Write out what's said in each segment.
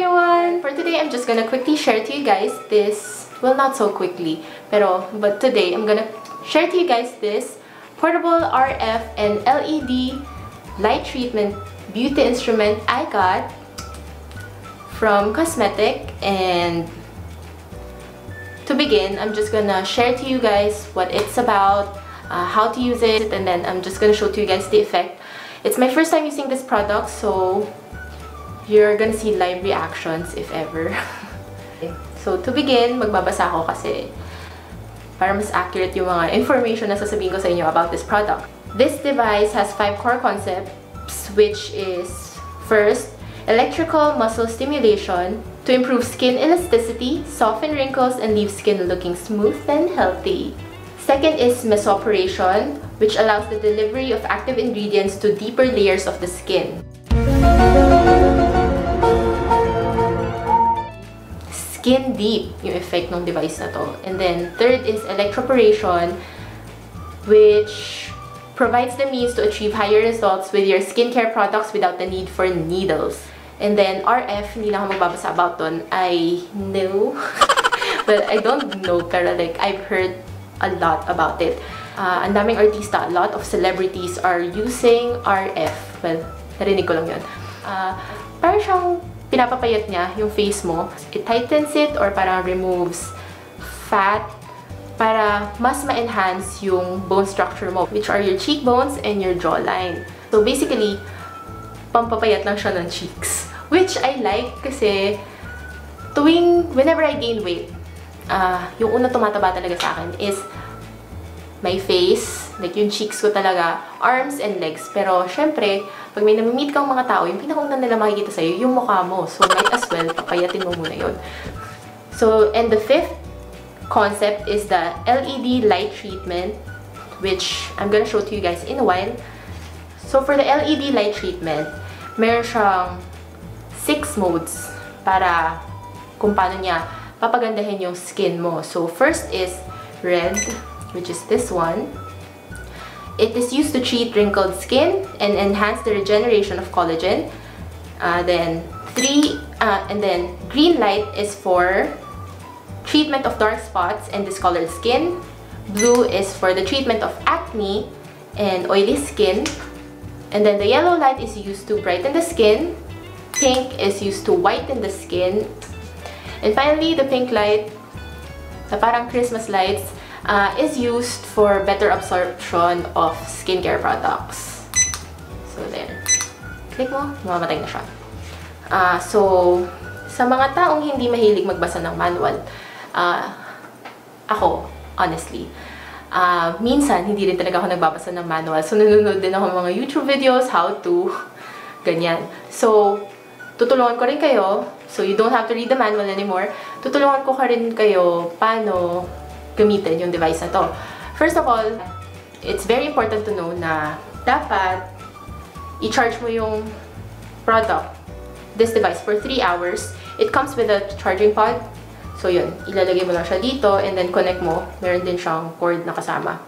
everyone! For today, I'm just gonna quickly share to you guys this, well not so quickly, pero, but today, I'm gonna share to you guys this portable RF and LED light treatment beauty instrument I got from Cosmetic and to begin, I'm just gonna share to you guys what it's about, uh, how to use it, and then I'm just gonna show to you guys the effect. It's my first time using this product, so you're gonna see live reactions if ever. so to begin, magbabasa ako kasi para mas accurate yung mga information na sasabihin ko sa inyo about this product. This device has five core concepts, which is first, electrical muscle stimulation to improve skin elasticity, soften wrinkles, and leave skin looking smooth and healthy. Second is mesoporation, which allows the delivery of active ingredients to deeper layers of the skin. Skin deep yung effect ng device na to. And then, third is electroporation, which provides the means to achieve higher results with your skincare products without the need for needles. And then, RF, hindi na ako magbabasa about. I know. well, I don't know, pero like, I've heard a lot about it. Uh, ang daming artista, a lot of celebrities are using RF. Well, narinig ko lang yun. Uh, parang siyang pinapapayat niya yung face mo. It tightens it or parang removes fat para mas ma-enhance yung bone structure mo, which are your cheekbones and your jawline. So basically, pampapayat lang siya ng cheeks. Which I like kasi tuwing, whenever I gain weight, uh, yung una tumataba talaga sa akin is my face, like yung cheeks ko talaga, arms and legs. Pero, syempre, pag may namimit kang mga tao, yung pinakauna nila makikita sa'yo, yung mukha mo. So, might as well, papayatin mo muna yun. So, and the fifth concept is the LED light treatment, which I'm gonna show to you guys in a while. So, for the LED light treatment, meron siyang six modes para kung paano niya papagandahin yung skin mo. So, first is red, which is this one. It is used to treat wrinkled skin and enhance the regeneration of collagen. Uh, then, three, uh, and then green light is for treatment of dark spots and discolored skin. Blue is for the treatment of acne and oily skin. And then the yellow light is used to brighten the skin. Pink is used to whiten the skin and finally, the pink light, the parang Christmas lights, uh, is used for better absorption of skincare products. So, there. Click mo, mamamatay na siya. Uh, so, sa mga taong hindi mahilig magbasa ng manual, uh, ako, honestly, uh, minsan, hindi rin talaga ako nagbabasa ng manual. So, nanonood din ako mga YouTube videos, how to, ganyan. So, tutulungan ko rin kayo, so you don't have to read the manual anymore, tutulungan ko ka rin kayo paano gamitin yung device na to. First of all, it's very important to know na dapat i-charge mo yung product, this device, for 3 hours. It comes with a charging pod. So yun, ilalagay mo lang siya dito and then connect mo. Meron din siyang cord na kasama.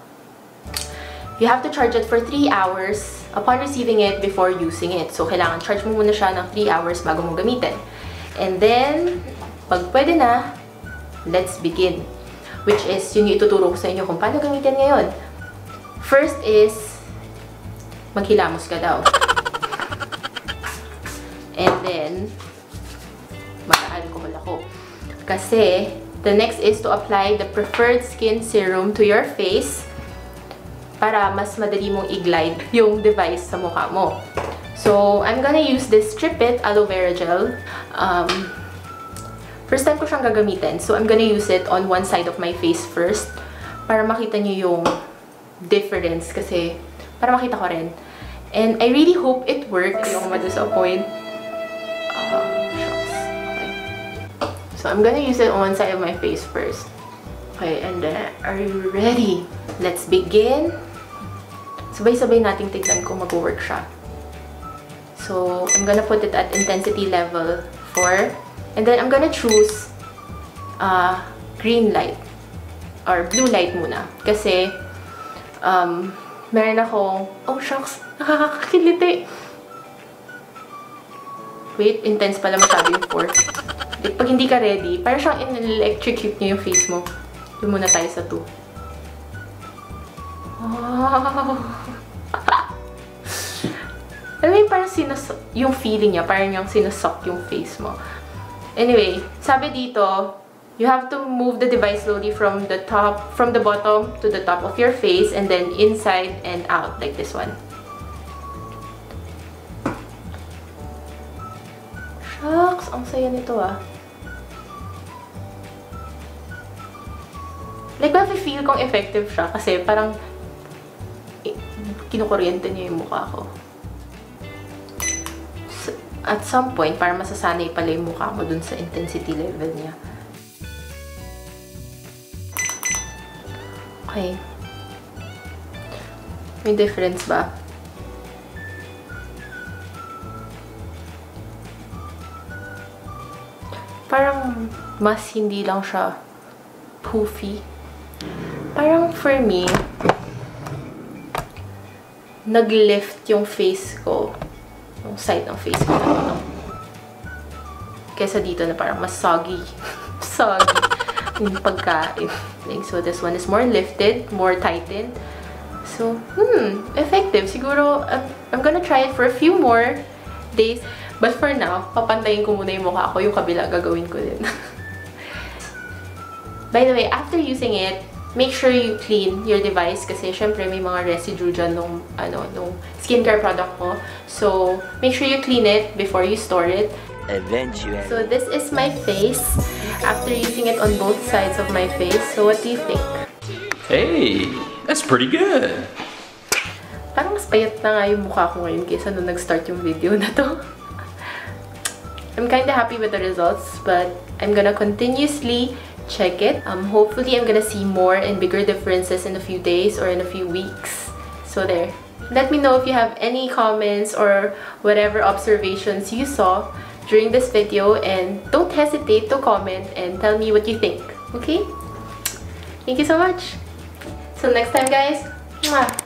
You have to charge it for 3 hours upon receiving it before using it. So, kailangan charge mo muna siya ng 3 hours bago mo gamitin. And then, pag pwede na, let's begin. Which is, yun yung ituturo ko sa inyo kung paano gamitin ngayon. First is, maghilamos ka daw. And then, mag-alcohol ako. Kasi, the next is to apply the preferred skin serum to your face para mas madali mong i-glide yung device sa mukha mo. So, I'm gonna use this Strip It Aloe Vera Gel. Um, first time ko siyang gagamitin. So, I'm gonna use it on one side of my face first para makita nyo yung difference kasi para makita ko rin. And I really hope it works. Ako ma-disappoint. Okay. So, I'm gonna use it on one side of my face first. Okay, and then, are you ready? Let's begin. Sabay-sabay nating tignan kung mag-work siya. So, I'm gonna put it at intensity level 4. And then, I'm gonna choose uh, green light. Or blue light muna. Kasi, um, meron akong, oh shucks, nakakakiliti. Wait, intense pala masyado yung 4. Like, pag hindi ka ready, parang siyang in-electrocute niya yung face mo. Doon muna tayo sa 2. Wow! Alam mo yung parang sinas yung feeling niya, parang yung sinasok yung face mo. Anyway, sabi dito, you have to move the device slowly from the top, from the bottom to the top of your face and then inside and out like this one. Shucks! Ang saya nito ah. Like, mafe-feel kong effective siya kasi parang eh, kinukuryente niya yung mukha ko. At some point, parang masasanay pala yung mukha mo dun sa intensity level niya. Okay. May difference ba? parang mas hindi lang siya poofy. Parang for me, nag-lift yung face ko. Yung side ng face ko. Ano, kesa dito na parang mas soggy. soggy. yung pagkain. So, this one is more lifted, more tightened. So, hmm, effective. Siguro, I'm, I'm gonna try it for a few more days. But for now, papantayin ko muna yung mukha ko. Yung kabila, gagawin ko din. By the way, after using it, make sure you clean your device kasi syempre may mga residue dyan nung, ano, nung skincare product ko. So, make sure you clean it before you store it. Eventually. So, this is my face after using it on both sides of my face. So, what do you think? Hey, that's pretty good. Parang mas payat na nga yung mukha ko ngayon kaysa nung nag-start yung video na to. I'm kind of happy with the results, but I'm gonna continuously check it. Um, hopefully, I'm gonna see more and bigger differences in a few days or in a few weeks. So there. Let me know if you have any comments or whatever observations you saw during this video and don't hesitate to comment and tell me what you think. Okay? Thank you so much. Till next time, guys. Mwah.